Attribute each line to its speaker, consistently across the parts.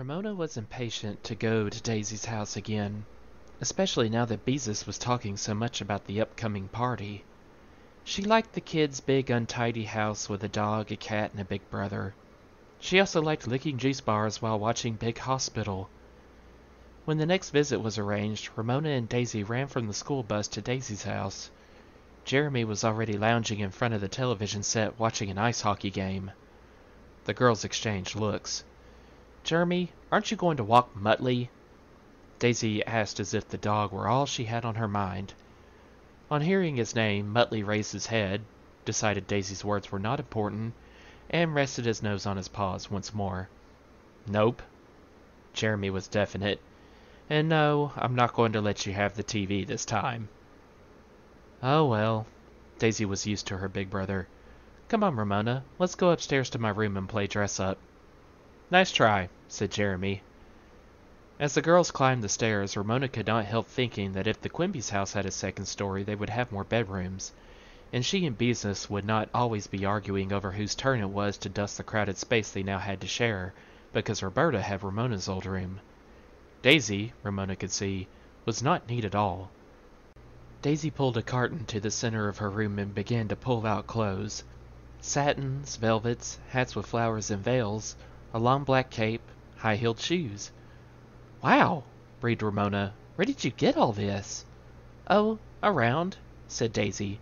Speaker 1: Ramona was impatient to go to Daisy's house again, especially now that Beezus was talking so much about the upcoming party. She liked the Kidds' big untidy house with a dog, a cat, and a big brother. She also liked licking juice bars while watching Big Hospital. When the next visit was arranged, Ramona and Daisy ran from the school bus to Daisy's house. Jeremy was already lounging in front of the television set watching an ice hockey game. The girls exchanged looks. Jeremy, aren't you going to walk Muttley? Daisy asked as if the dog were all she had on her mind. On hearing his name, Muttley raised his head, decided Daisy's words were not important, and rested his nose on his paws once more. Nope. Jeremy was definite. And no, I'm not going to let you have the TV this time. Oh well. Daisy was used to her big brother. Come on, Ramona. Let's go upstairs to my room and play dress up. Nice try, said Jeremy. As the girls climbed the stairs, Ramona could not help thinking that if the Quimby's house had a second story, they would have more bedrooms, and she and Beezus would not always be arguing over whose turn it was to dust the crowded space they now had to share, because Roberta had Ramona's old room. Daisy, Ramona could see, was not neat at all. Daisy pulled a carton to the center of her room and began to pull out clothes. Satins, velvets, hats with flowers and veils, a long black cape, high-heeled shoes. Wow, breathed Ramona. Where did you get all this? Oh, around, said Daisy.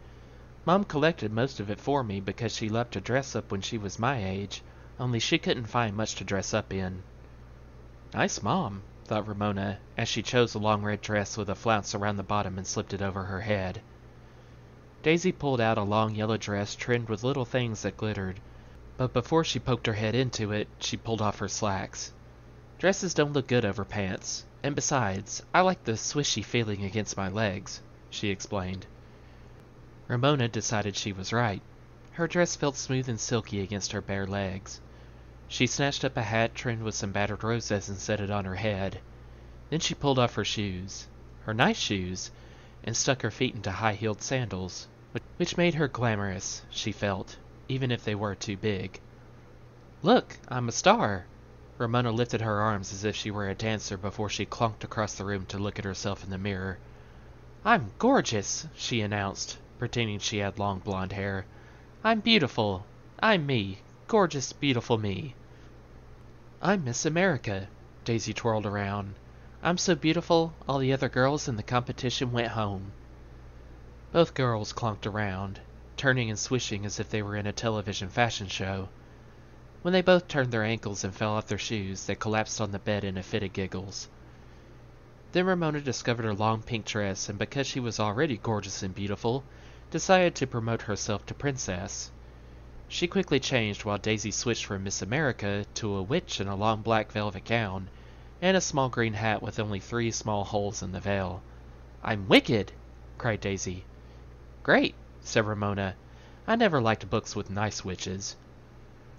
Speaker 1: Mom collected most of it for me because she loved to dress up when she was my age, only she couldn't find much to dress up in. Nice mom, thought Ramona, as she chose a long red dress with a flounce around the bottom and slipped it over her head. Daisy pulled out a long yellow dress trimmed with little things that glittered, but before she poked her head into it, she pulled off her slacks. Dresses don't look good over pants, and besides, I like the swishy feeling against my legs, she explained. Ramona decided she was right. Her dress felt smooth and silky against her bare legs. She snatched up a hat trimmed with some battered roses and set it on her head. Then she pulled off her shoes, her nice shoes, and stuck her feet into high-heeled sandals, which made her glamorous, she felt even if they were too big. Look, I'm a star! Ramona lifted her arms as if she were a dancer before she clunked across the room to look at herself in the mirror. I'm gorgeous, she announced, pretending she had long blonde hair. I'm beautiful. I'm me. Gorgeous, beautiful me. I'm Miss America. Daisy twirled around. I'm so beautiful, all the other girls in the competition went home. Both girls clunked around turning and swishing as if they were in a television fashion show. When they both turned their ankles and fell off their shoes, they collapsed on the bed in a fit of giggles. Then Ramona discovered her long pink dress, and because she was already gorgeous and beautiful, decided to promote herself to princess. She quickly changed while Daisy switched from Miss America to a witch in a long black velvet gown, and a small green hat with only three small holes in the veil. I'm wicked! cried Daisy. Great, said Ramona. I never liked books with nice witches.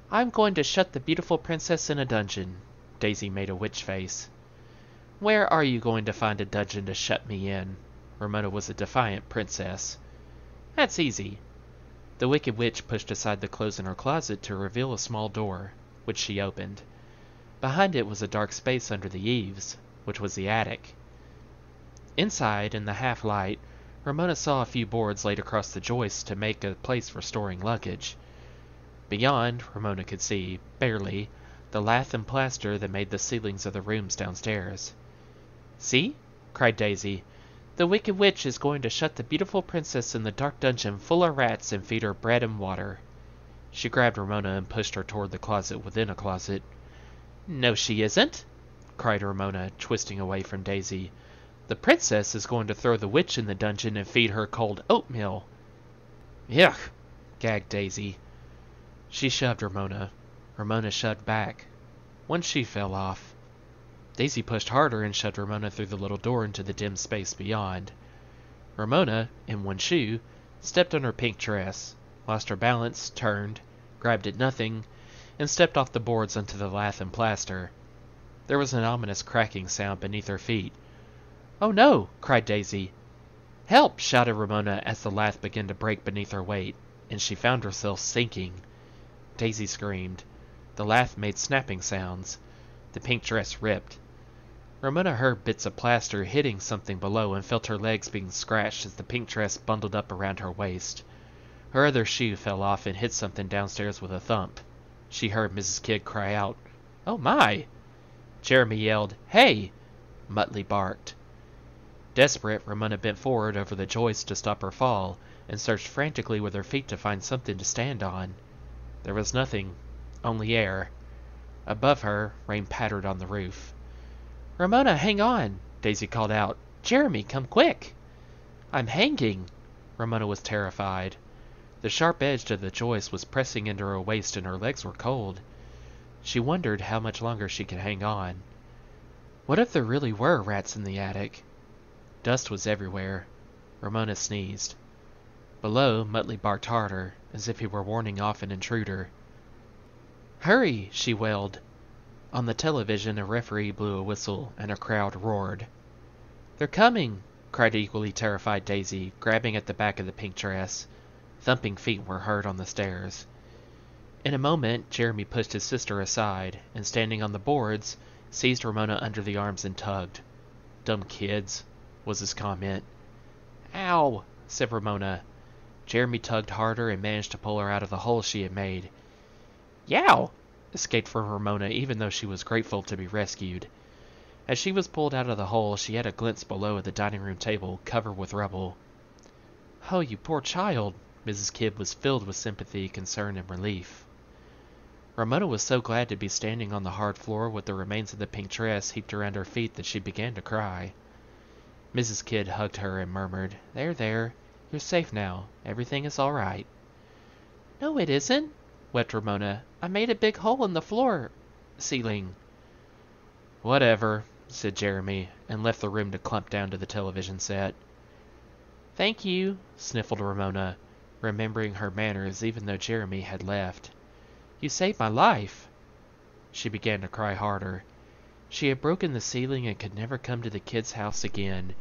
Speaker 1: I'm going to shut the beautiful princess in a dungeon. Daisy made a witch face. Where are you going to find a dungeon to shut me in? Ramona was a defiant princess. That's easy. The wicked witch pushed aside the clothes in her closet to reveal a small door, which she opened. Behind it was a dark space under the eaves, which was the attic. Inside, in the half light, Ramona saw a few boards laid across the joists to make a place for storing luggage. Beyond, Ramona could see, barely, the lath and plaster that made the ceilings of the rooms downstairs. See? cried Daisy. The Wicked Witch is going to shut the beautiful princess in the dark dungeon full of rats and feed her bread and water. She grabbed Ramona and pushed her toward the closet within a closet. No, she isn't, cried Ramona, twisting away from Daisy. The princess is going to throw the witch in the dungeon and feed her cold oatmeal. Yuck, gagged Daisy. She shoved Ramona. Ramona shoved back. Once she fell off. Daisy pushed harder and shoved Ramona through the little door into the dim space beyond. Ramona, in one shoe, stepped on her pink dress, lost her balance, turned, grabbed at nothing, and stepped off the boards onto the lath and plaster. There was an ominous cracking sound beneath her feet. Oh no! cried Daisy. Help! shouted Ramona as the lath began to break beneath her weight, and she found herself sinking. Daisy screamed. The lath made snapping sounds. The pink dress ripped. Ramona heard bits of plaster hitting something below and felt her legs being scratched as the pink dress bundled up around her waist. Her other shoe fell off and hit something downstairs with a thump. She heard Mrs. Kidd cry out, Oh my! Jeremy yelled, Hey! Muttley barked. Desperate, Ramona bent forward over the joist to stop her fall and searched frantically with her feet to find something to stand on. There was nothing, only air. Above her, rain pattered on the roof. Ramona, hang on! Daisy called out. Jeremy, come quick! I'm hanging! Ramona was terrified. The sharp edge of the joist was pressing into her waist and her legs were cold. She wondered how much longer she could hang on. What if there really were rats in the attic? Dust was everywhere. Ramona sneezed. Below, Muttley barked harder, as if he were warning off an intruder. Hurry! she wailed. On the television, a referee blew a whistle, and a crowd roared. They're coming! cried equally terrified Daisy, grabbing at the back of the pink dress. Thumping feet were heard on the stairs. In a moment, Jeremy pushed his sister aside, and standing on the boards, seized Ramona under the arms and tugged. Dumb kids, was his comment. Ow, said Ramona. Jeremy tugged harder and managed to pull her out of the hole she had made. Yow! escaped from Ramona even though she was grateful to be rescued. As she was pulled out of the hole, she had a glimpse below at the dining room table, covered with rubble. Oh, you poor child! Mrs. Kidd was filled with sympathy, concern, and relief. Ramona was so glad to be standing on the hard floor with the remains of the pink dress heaped around her feet that she began to cry. Mrs. Kidd hugged her and murmured, There, there, you're safe now. Everything is all right. No, it isn't, wept Ramona. I made a big hole in the floor ceiling. Whatever, said Jeremy, and left the room to clump down to the television set. Thank you, sniffled Ramona, remembering her manners even though Jeremy had left. You saved my life. She began to cry harder. She had broken the ceiling and could never come to the Kidds' house again,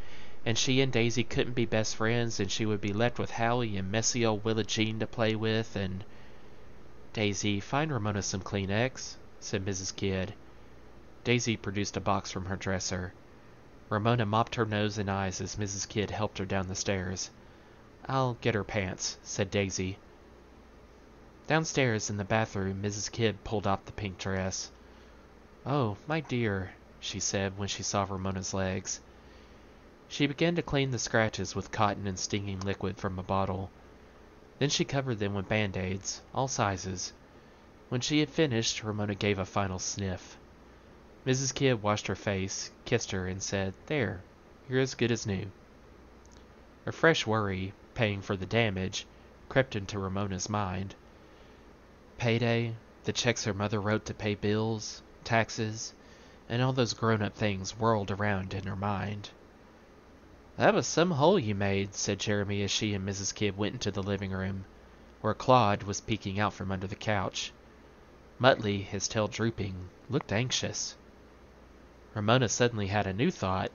Speaker 1: and she and Daisy couldn't be best friends, and she would be left with Howie and messy old Willa Jean to play with, and Daisy, find Ramona some Kleenex, said Mrs. Kidd. Daisy produced a box from her dresser. Ramona mopped her nose and eyes as Mrs. Kidd helped her down the stairs. I'll get her pants, said Daisy. Downstairs in the bathroom, Mrs. Kidd pulled off the pink dress. Oh, my dear, she said when she saw Ramona's legs. She began to clean the scratches with cotton and stinging liquid from a bottle. Then she covered them with band-aids, all sizes. When she had finished, Ramona gave a final sniff. Mrs. Kidd washed her face, kissed her, and said, There, you're as good as new. A fresh worry, paying for the damage, crept into Ramona's mind. Payday, the checks her mother wrote to pay bills, taxes, and all those grown-up things whirled around in her mind. That was some hole you made, said Jeremy as she and Mrs. Kidd went into the living room, where Claude was peeking out from under the couch. Muttley, his tail drooping, looked anxious. Ramona suddenly had a new thought.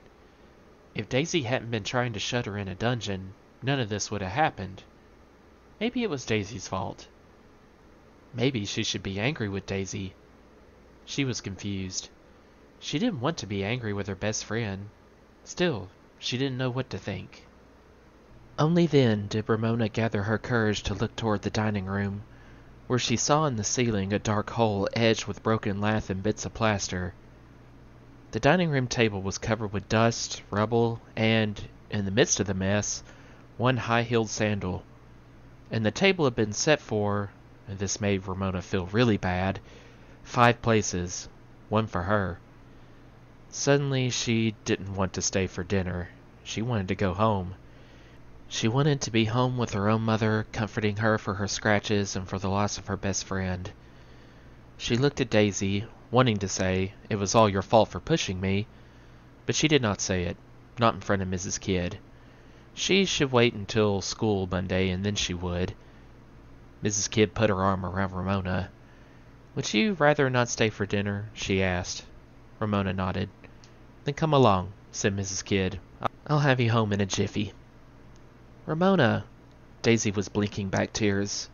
Speaker 1: If Daisy hadn't been trying to shut her in a dungeon, none of this would have happened. Maybe it was Daisy's fault. Maybe she should be angry with Daisy. She was confused. She didn't want to be angry with her best friend. Still, she didn't know what to think. Only then did Ramona gather her courage to look toward the dining room, where she saw in the ceiling a dark hole edged with broken lath and bits of plaster. The dining room table was covered with dust, rubble, and, in the midst of the mess, one high-heeled sandal. And the table had been set for, and this made Ramona feel really bad, five places, one for her. Suddenly she didn't want to stay for dinner. She wanted to go home. She wanted to be home with her own mother, comforting her for her scratches and for the loss of her best friend. She looked at Daisy, wanting to say, It was all your fault for pushing me, but she did not say it, not in front of Mrs. Kidd. She should wait until school Monday and then she would. Mrs. Kidd put her arm around Ramona. Would you rather not stay for dinner? she asked. Ramona nodded. Then come along, said Mrs. Kidd. I'll have you home in a jiffy. Ramona, Daisy was blinking back tears.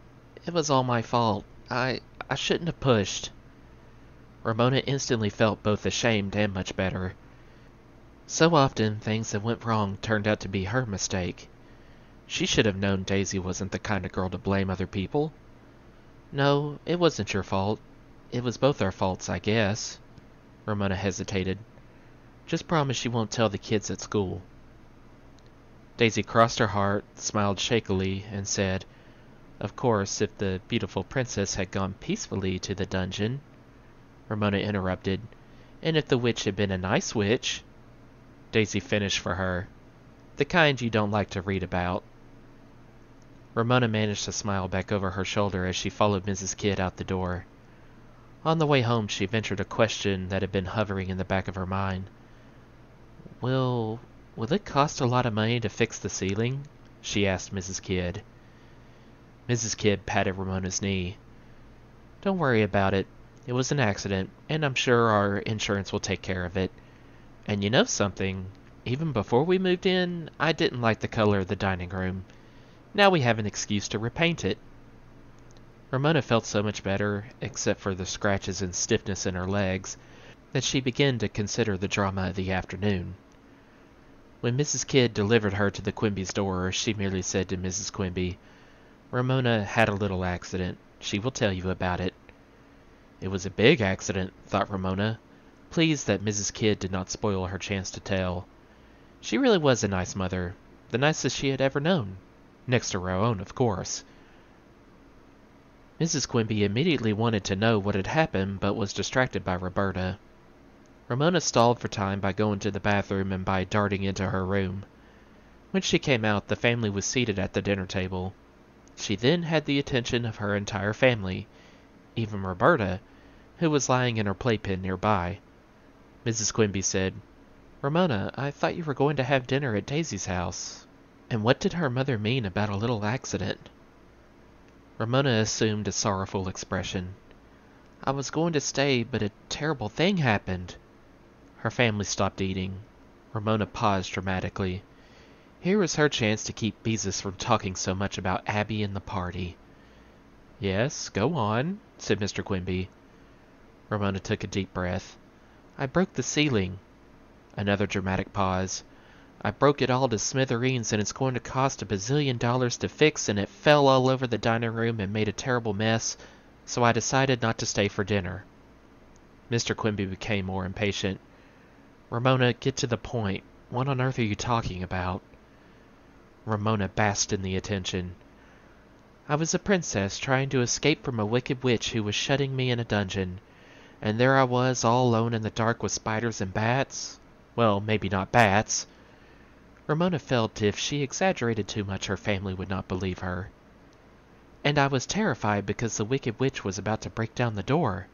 Speaker 1: It was all my fault. I I shouldn't have pushed. Ramona instantly felt both ashamed and much better. So often things that went wrong turned out to be her mistake. She should have known Daisy wasn't the kind of girl to blame other people. No, it wasn't your fault. It was both our faults, I guess. Ramona hesitated. Just promise you won't tell the kids at school. Daisy crossed her heart, smiled shakily, and said, Of course, if the beautiful princess had gone peacefully to the dungeon. Ramona interrupted, And if the witch had been a nice witch. Daisy finished for her. The kind you don't like to read about. Ramona managed to smile back over her shoulder as she followed Mrs. Kidd out the door. On the way home, she ventured a question that had been hovering in the back of her mind. Will Will it cost a lot of money to fix the ceiling? she asked Mrs. Kidd. Mrs. Kidd patted Ramona's knee. Don't worry about it. It was an accident, and I'm sure our insurance will take care of it. And you know something? Even before we moved in, I didn't like the color of the dining room. Now we have an excuse to repaint it. Ramona felt so much better, except for the scratches and stiffness in her legs, that she began to consider the drama of the afternoon. When Mrs. Kidd delivered her to the Quimby's door, she merely said to Mrs. Quimby, Ramona had a little accident. She will tell you about it. It was a big accident, thought Ramona, pleased that Mrs. Kidd did not spoil her chance to tell. She really was a nice mother, the nicest she had ever known. Next to her own, of course. Mrs. Quimby immediately wanted to know what had happened, but was distracted by Roberta. Ramona stalled for time by going to the bathroom and by darting into her room. When she came out, the family was seated at the dinner table. She then had the attention of her entire family, even Roberta, who was lying in her playpen nearby. Mrs. Quimby said, Ramona, I thought you were going to have dinner at Daisy's house. And what did her mother mean about a little accident? Ramona assumed a sorrowful expression. I was going to stay, but a terrible thing happened. Her family stopped eating. Ramona paused dramatically. Here was her chance to keep Beezus from talking so much about Abby and the party. Yes, go on, said Mr. Quimby. Ramona took a deep breath. I broke the ceiling. Another dramatic pause. I broke it all to smithereens and it's going to cost a bazillion dollars to fix and it fell all over the dining room and made a terrible mess, so I decided not to stay for dinner. Mr. Quimby became more impatient. Ramona, get to the point. What on earth are you talking about? Ramona basked in the attention. I was a princess trying to escape from a wicked witch who was shutting me in a dungeon. And there I was all alone in the dark with spiders and bats. Well, maybe not bats. Ramona felt if she exaggerated too much her family would not believe her. And I was terrified because the wicked witch was about to break down the door.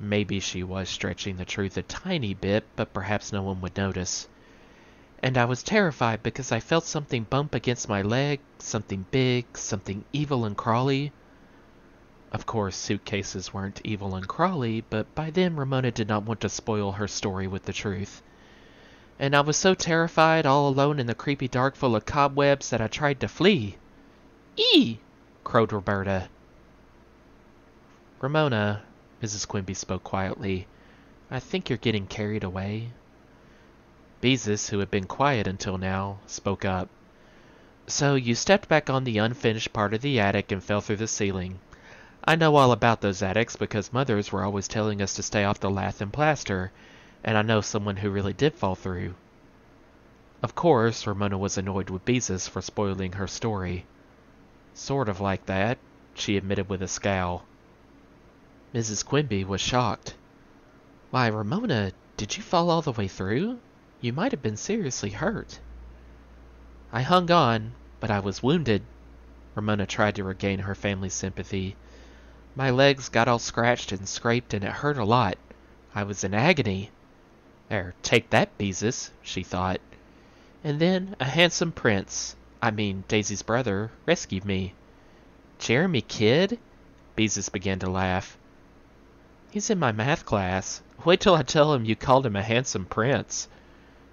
Speaker 1: Maybe she was stretching the truth a tiny bit, but perhaps no one would notice. And I was terrified because I felt something bump against my leg, something big, something evil and crawly. Of course, suitcases weren't evil and crawly, but by then Ramona did not want to spoil her story with the truth. And I was so terrified, all alone in the creepy dark full of cobwebs, that I tried to flee. Ee! crowed Roberta. Ramona, Mrs. Quimby spoke quietly. I think you're getting carried away. Beezus, who had been quiet until now, spoke up. So you stepped back on the unfinished part of the attic and fell through the ceiling. I know all about those attics because mothers were always telling us to stay off the lath and plaster, and I know someone who really did fall through. Of course, Ramona was annoyed with Beezus for spoiling her story. Sort of like that, she admitted with a scowl. Mrs. Quimby was shocked. Why, Ramona, did you fall all the way through? You might have been seriously hurt. I hung on, but I was wounded. Ramona tried to regain her family's sympathy. My legs got all scratched and scraped, and it hurt a lot. I was in agony. There, take that, Beezus, she thought. And then a handsome prince, I mean Daisy's brother, rescued me. Jeremy Kidd? Beezus began to laugh. He's in my math class. Wait till I tell him you called him a handsome prince.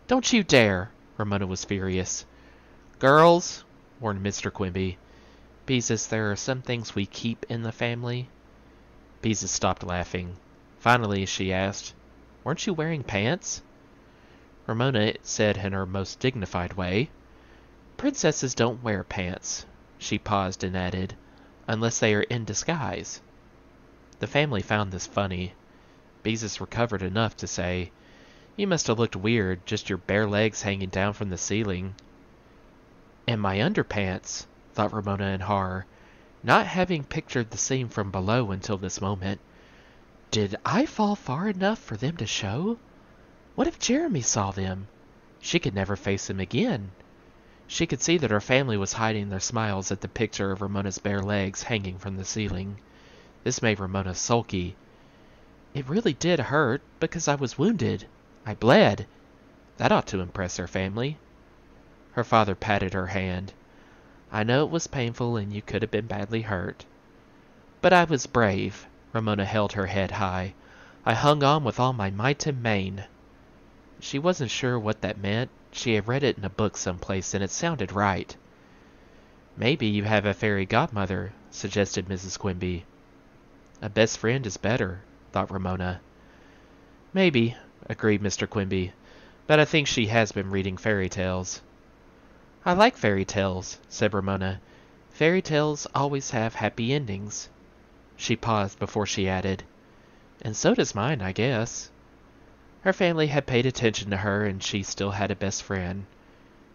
Speaker 1: Don't you dare! Ramona was furious. Girls, warned Mr. Quimby. Beezus, there are some things we keep in the family. Beezus stopped laughing. Finally, she asked, Weren't you wearing pants? Ramona said in her most dignified way, Princesses don't wear pants. She paused and added, Unless they are in disguise. The family found this funny. Beezus recovered enough to say, You must have looked weird, just your bare legs hanging down from the ceiling. And my underpants, thought Ramona in horror, not having pictured the scene from below until this moment. Did I fall far enough for them to show? What if Jeremy saw them? She could never face him again. She could see that her family was hiding their smiles at the picture of Ramona's bare legs hanging from the ceiling. This made Ramona sulky. It really did hurt, because I was wounded. I bled. That ought to impress her family. Her father patted her hand. I know it was painful and you could have been badly hurt. But I was brave. Ramona held her head high. I hung on with all my might and main. She wasn't sure what that meant. She had read it in a book someplace and it sounded right. Maybe you have a fairy godmother, suggested Mrs. Quimby. A best friend is better, thought Ramona. Maybe, agreed Mr. Quimby, but I think she has been reading fairy tales. I like fairy tales, said Ramona. Fairy tales always have happy endings. She paused before she added, And so does mine, I guess. Her family had paid attention to her, and she still had a best friend.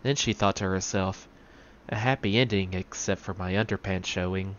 Speaker 1: Then she thought to herself, A happy ending except for my underpants showing.